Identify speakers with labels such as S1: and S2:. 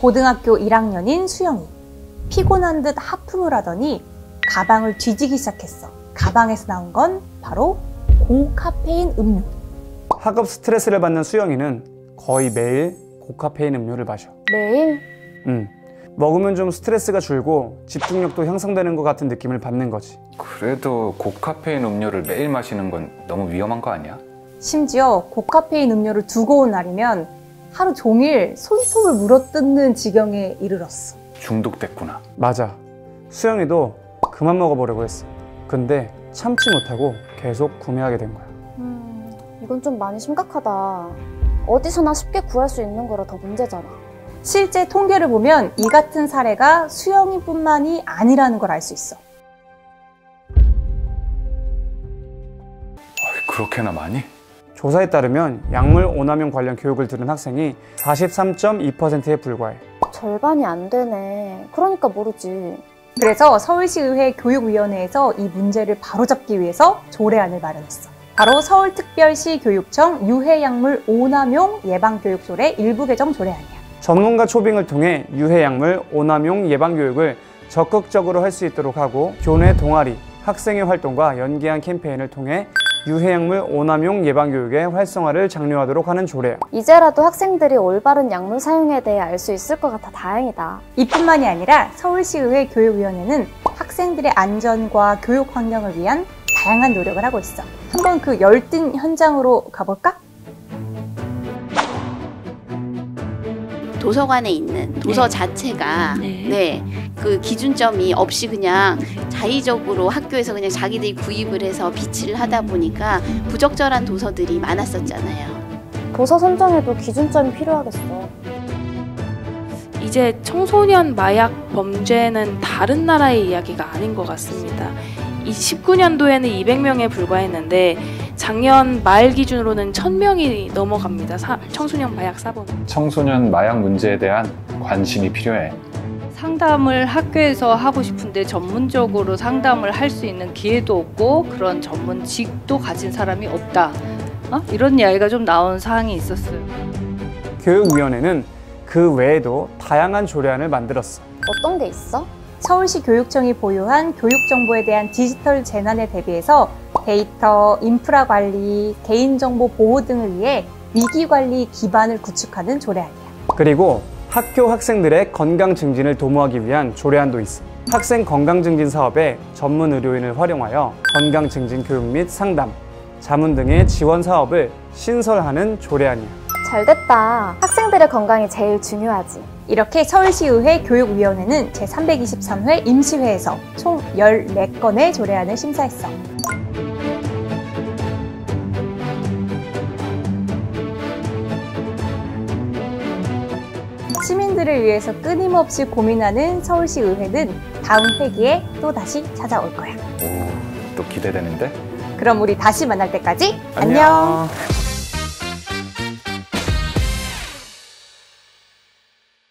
S1: 고등학교 1학년인 수영이 피곤한 듯 하품을 하더니 가방을 뒤지기 시작했어. 가방에서 나온 건 바로 고카페인 음료.
S2: 학업 스트레스를 받는 수영이는 거의 매일 고카페인 음료를 마셔.
S3: 매일?
S2: 음. 먹으면 좀 스트레스가 줄고 집중력도 향상되는 것 같은 느낌을 받는 거지.
S4: 그래도 고카페인 음료를 매일 마시는 건 너무 위험한 거 아니야?
S1: 심지어 고카페인 음료를 두고 온 날이면 하루 종일 손톱을 물어뜯는 지경에 이르렀어.
S4: 중독됐구나.
S2: 맞아. 수영이도 그만 먹어보려고 했어. 근데 참지 못하고 계속 구매하게 된 거야.
S3: 음, 이건 좀 많이 심각하다. 어디서나 쉽게 구할 수 있는 거라 더 문제잖아.
S1: 실제 통계를 보면 이 같은 사례가 수영이뿐만이 아니라는 걸 알 수 있어.
S4: 그렇게나 많이?
S2: 조사에 따르면 약물 오남용 관련 교육을 들은 학생이 43.2%에 불과해.
S3: 절반이 안 되네. 그러니까 모르지.
S1: 그래서 서울시의회 교육위원회에서 이 문제를 바로잡기 위해서 조례안을 마련했어. 바로 서울특별시 교육청 유해약물 오남용 예방교육조례 일부 개정 조례안이야.
S2: 전문가 초빙을 통해 유해약물 오남용 예방 교육을 적극적으로 할 수 있도록 하고 교내 동아리, 학생회 활동과 연계한 캠페인을 통해 유해약물 오남용 예방 교육의 활성화를 장려하도록 하는 조례야.
S3: 이제라도 학생들이 올바른 약물 사용에 대해 알 수 있을 것 같아 다행이다.
S1: 이뿐만이 아니라 서울시의회 교육위원회는 학생들의 안전과 교육 환경을 위한 다양한 노력을 하고 있어. 한번 그 열띤 현장으로 가볼까?
S5: 도서관에 있는 도서 자체가 네. 그 기준점이 없이 그냥 자의적으로 학교에서 그냥 자기들이 구입을 해서 비치를 하다 보니까 부적절한 도서들이 많았었잖아요.
S3: 도서 선정에도 기준점이 필요하겠어.
S6: 이제 청소년 마약 범죄는 다른 나라의 이야기가 아닌 것 같습니다. 19년도에는 200명에 불과했는데 작년 말 기준으로는 1000명이 넘어갑니다. 사- 청소년 마약 사범.
S4: 청소년 마약 문제에 대한 관심이 필요해.
S7: 상담을 학교에서 하고 싶은데 전문적으로 상담을 할 수 있는 기회도 없고 그런 전문직도 가진 사람이 없다. 어? 이런 이야기가 좀 나온 사항이 있었어요.
S2: 교육위원회는 그 외에도 다양한 조례안을 만들었어.
S3: 어떤 게 있어?
S1: 서울시 교육청이 보유한 교육 정보에 대한 디지털 재난에 대비해서 데이터, 인프라 관리, 개인정보 보호 등을 위해 위기 관리 기반을 구축하는 조례안이야.
S2: 그리고 학교 학생들의 건강 증진을 도모하기 위한 조례안도 있어. 학생 건강 증진 사업에 전문 의료인을 활용하여 건강 증진 교육 및 상담, 자문 등의 지원 사업을 신설하는 조례안이야.
S3: 잘 됐다. 학생들의 건강이 제일 중요하지.
S1: 이렇게 서울시의회 교육위원회는 제323회 임시회에서 총 14건의 조례안을 심사했어. 시민들을 위해서 끊임없이 고민하는 서울시 의회는 다음 회기에 또 다시 찾아올 거야.
S4: 오, 또 기대되는데?
S1: 그럼 우리 다시 만날 때까지 안녕.